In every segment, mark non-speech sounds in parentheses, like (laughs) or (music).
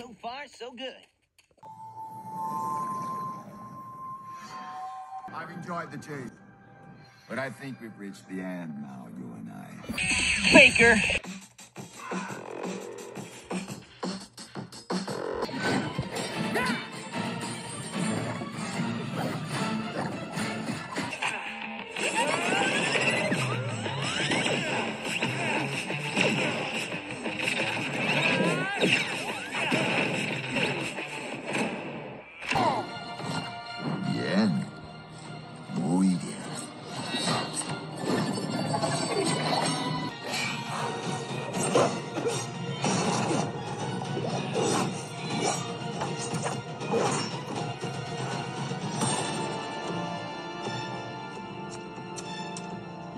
So far, so good. I've enjoyed the chase. But I think we've reached the end now, you and I. Baker!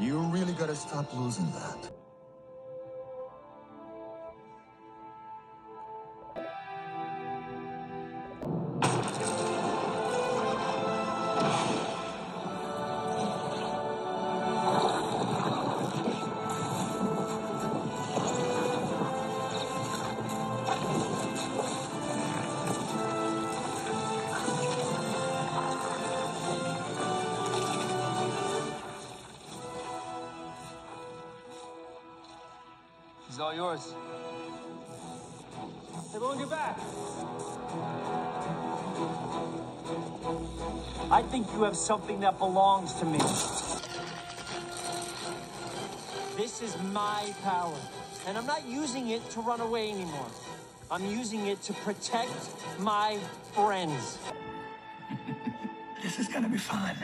You really gotta stop losing that. He's all yours. Everyone get back. I think you have something that belongs to me. This is my power, and I'm not using it to run away anymore. I'm using it to protect my friends. (laughs) This is gonna be fun.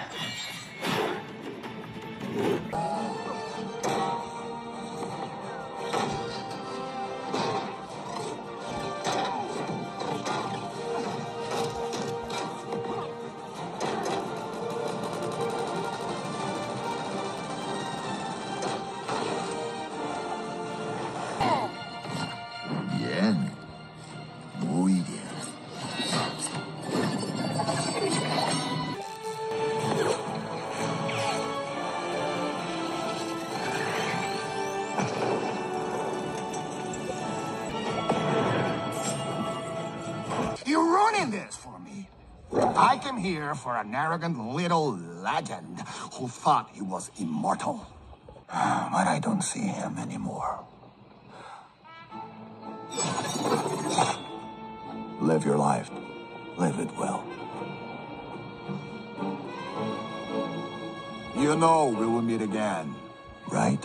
This for me. I came here for an arrogant little legend who thought he was immortal. (sighs) But I don't see him anymore. Live your life. Live it well. You know we will meet again, right?